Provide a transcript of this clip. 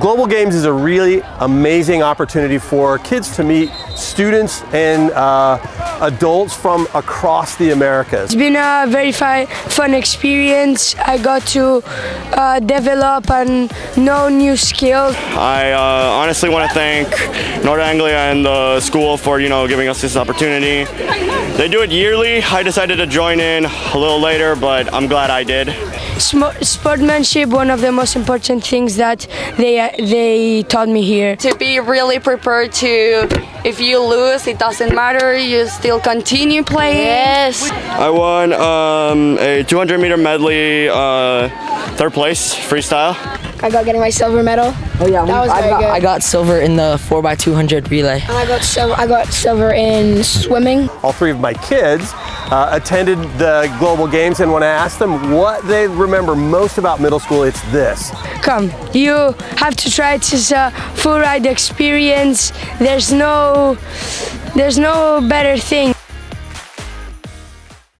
Global Games is a really amazing opportunity for kids to meet students and uh, adults from across the Americas. It's been a very fi- fun experience. I got to uh, develop and know new skills. I uh, honestly want to thank Nord Anglia and the school for you know giving us this opportunity. They do it yearly. I decided to join in a little later, but I'm glad I did. Sm- sportsmanship, one of the most important things that they they taught me here. To be really prepared to, if you lose, it doesn't matter. You still continue playing. Yes. I won um, a 200 meter medley, uh, third place freestyle. I got getting my silver medal. Oh yeah, That was I, very got, good. I got silver in the 4x200 relay. And I got silver. I got silver in swimming. All three of my kids uh, attended the Global Games, and when I asked them what they remember most about middle school, it's this. Come, you have to try it. It's a full ride experience. There's no, there's no better thing.